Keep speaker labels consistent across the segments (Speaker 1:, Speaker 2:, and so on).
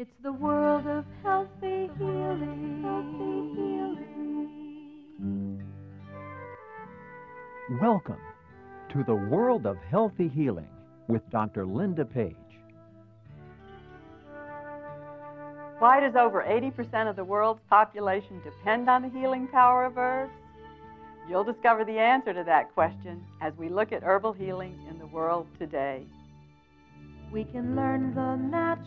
Speaker 1: It's the world of healthy healing.
Speaker 2: Welcome to the world of healthy healing with Dr. Linda Page.
Speaker 3: Why does over 80% of the world's population depend on the healing power of herbs? You'll discover the answer to that question as we look at herbal healing in the world today.
Speaker 1: We can learn the natural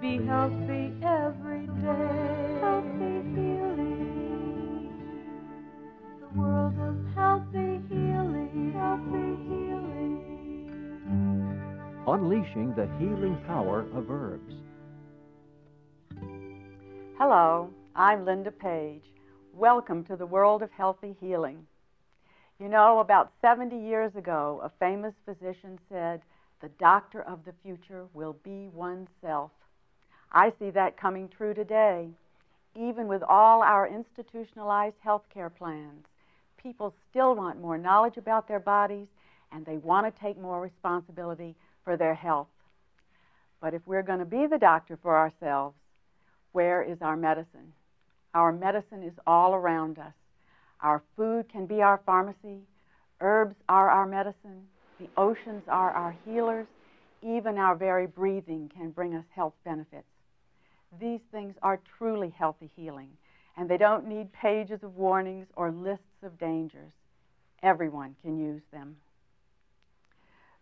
Speaker 1: be healthy every day. Healthy healing. The world of healthy healing. Healthy healing.
Speaker 2: Unleashing the healing power of herbs.
Speaker 3: Hello, I'm Linda Page. Welcome to the world of healthy healing. You know, about 70 years ago, a famous physician said, The doctor of the future will be oneself. I see that coming true today. Even with all our institutionalized healthcare plans, people still want more knowledge about their bodies and they want to take more responsibility for their health. But if we're going to be the doctor for ourselves, where is our medicine? Our medicine is all around us. Our food can be our pharmacy. Herbs are our medicine. The oceans are our healers. Even our very breathing can bring us health benefits. These things are truly healthy healing, and they don't need pages of warnings or lists of dangers. Everyone can use them.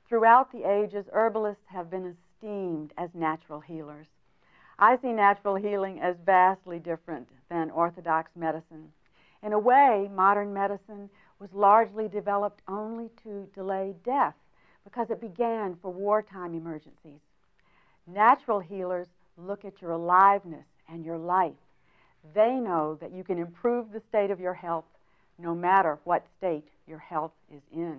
Speaker 3: Throughout the ages, herbalists have been esteemed as natural healers. I see natural healing as vastly different than orthodox medicine. In a way, modern medicine was largely developed only to delay death because it began for wartime emergencies. Natural healers look at your aliveness and your life. They know that you can improve the state of your health no matter what state your health is in.